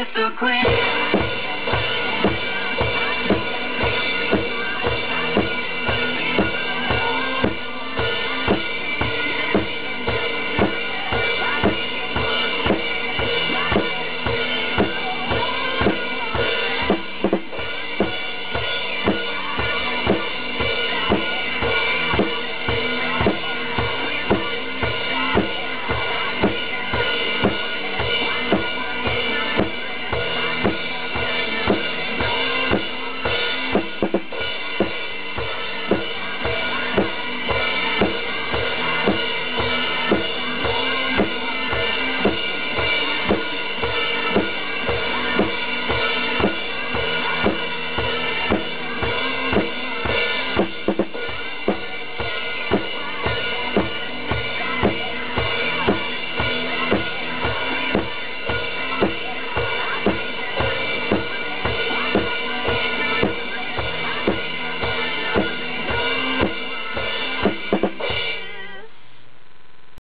Crystal Queen.